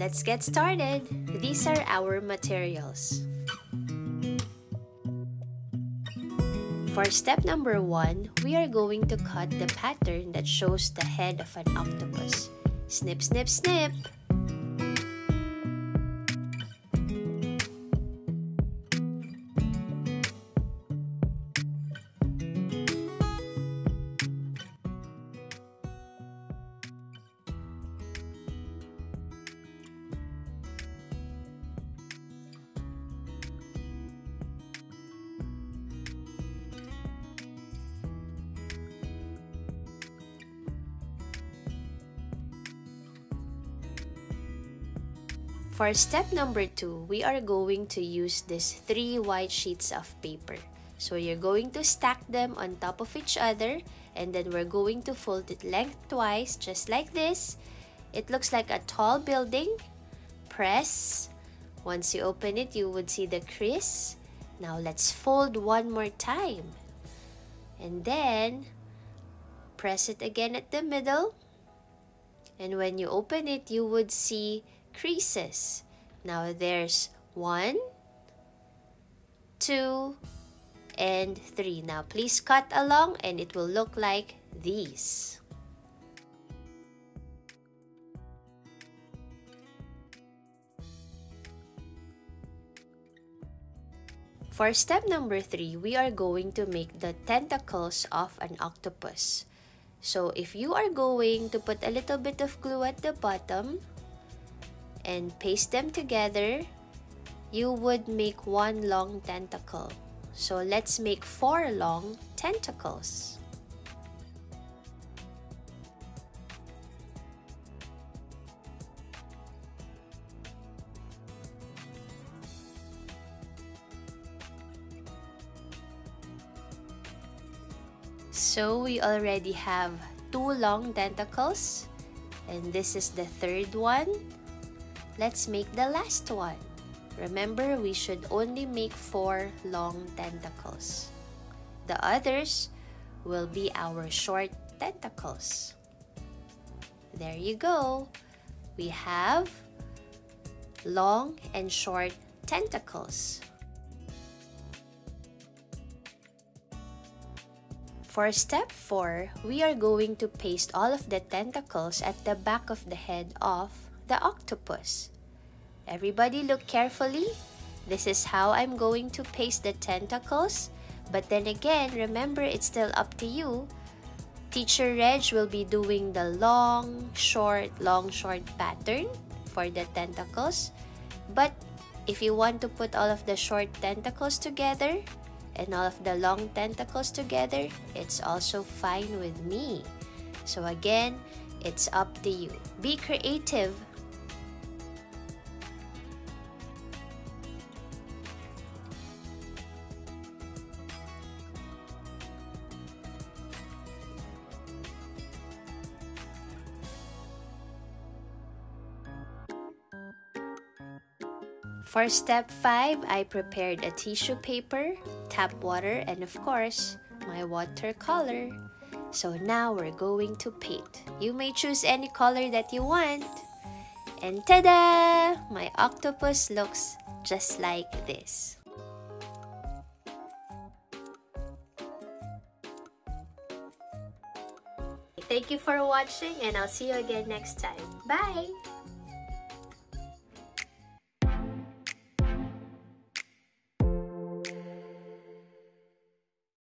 Let's get started. These are our materials. For step number one, we are going to cut the pattern that shows the head of an octopus. Snip, snip, snip! For step number two, we are going to use these three white sheets of paper. So you're going to stack them on top of each other and then we're going to fold it lengthwise twice just like this. It looks like a tall building. Press. Once you open it, you would see the crease. Now let's fold one more time. And then press it again at the middle. And when you open it, you would see creases. Now there's one, two, and three. Now please cut along and it will look like these. For step number three, we are going to make the tentacles of an octopus. So if you are going to put a little bit of glue at the bottom, and paste them together, you would make one long tentacle. So let's make four long tentacles. So we already have two long tentacles and this is the third one Let's make the last one. Remember, we should only make four long tentacles. The others will be our short tentacles. There you go. We have long and short tentacles. For step 4, we are going to paste all of the tentacles at the back of the head of the octopus. Everybody look carefully. This is how I'm going to paste the tentacles. But then again, remember it's still up to you. Teacher Redg will be doing the long, short, long, short pattern for the tentacles. But if you want to put all of the short tentacles together and all of the long tentacles together, it's also fine with me. So again, it's up to you. Be creative For step 5, I prepared a tissue paper, tap water, and of course, my watercolor. So now we're going to paint. You may choose any color that you want. And tada! My octopus looks just like this. Thank you for watching and I'll see you again next time. Bye!